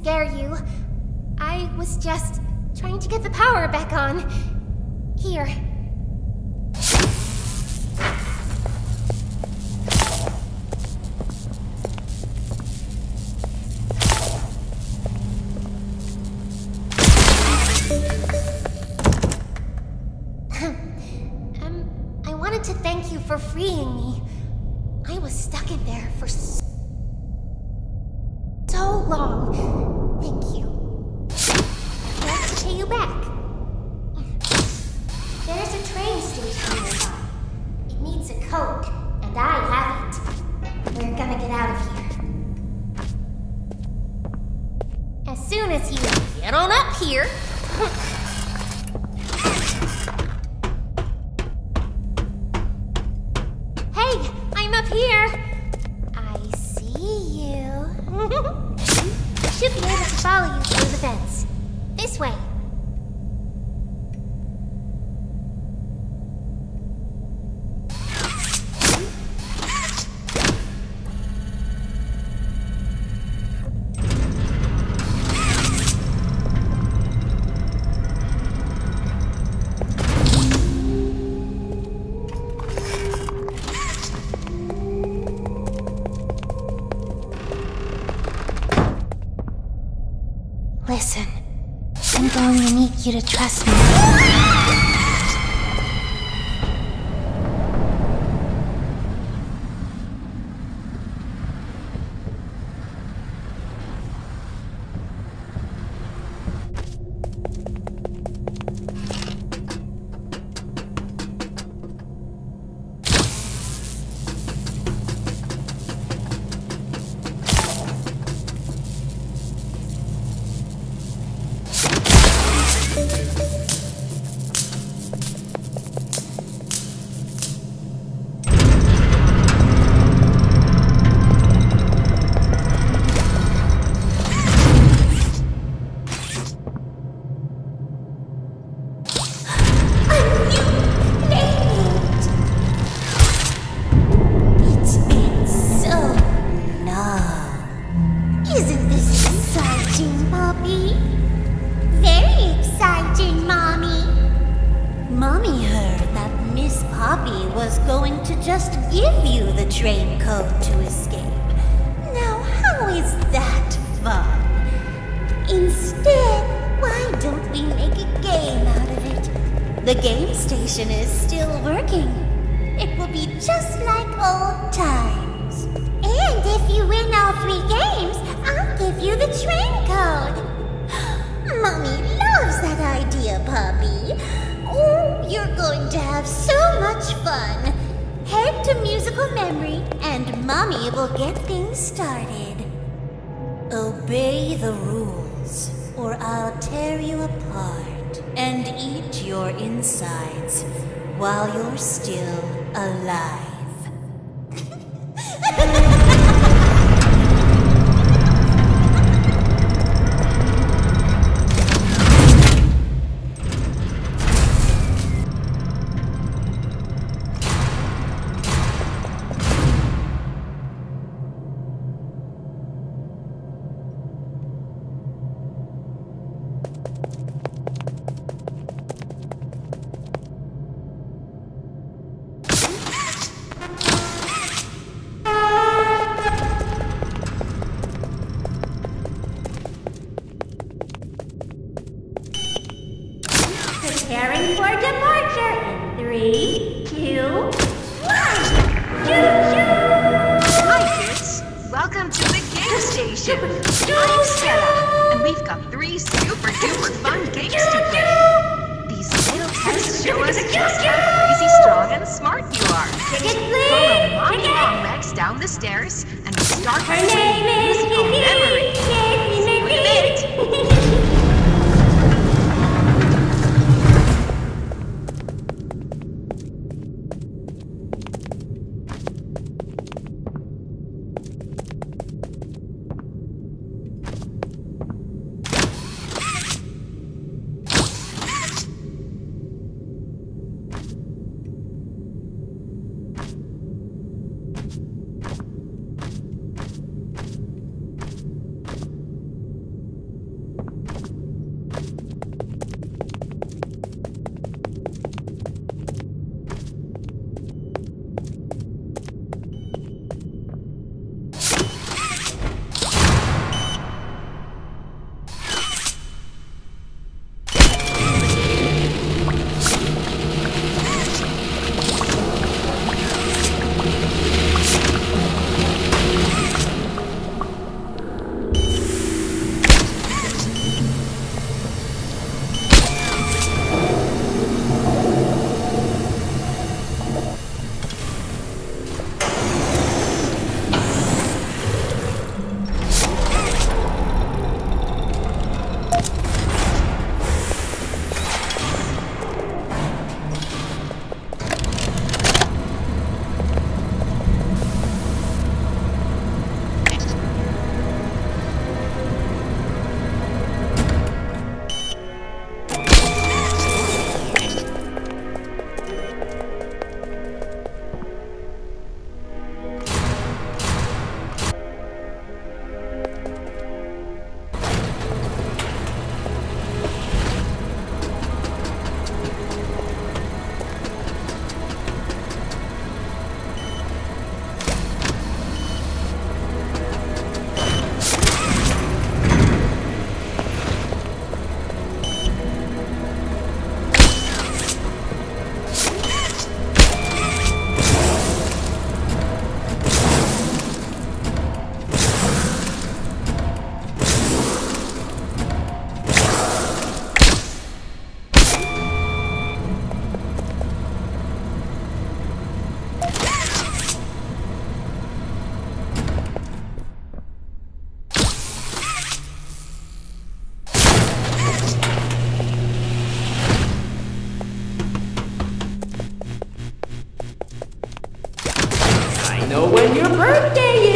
scare you. I was just trying to get the power back on. Here. um, I wanted to thank you for freeing me. I was stuck in there for so long. A code, and I have it. We're gonna get out of here. As soon as you get on up here. Hey, I'm up here. I see you. Should be able to follow you through the fence. This way. Listen, I'm going to need you to trust me. Just give you the train code to escape. Now, how is that fun? Instead, why don't we make a game out of it? The game station is still working. It will be just like old times. And if you win all three games, I'll give you the train code. Mommy loves that idea, Poppy. Oh, you're going to have so much fun. Will get things started. Obey the rules, or I'll tear you apart and eat your insides while you're still alive. Game. I'm Stella, and we've got three super duper fun games to play. These little tests show us just how crazy strong and smart you are. Follow! Mommy Long Legs down the stairs, and start by Her playing name is musical memory. Birthday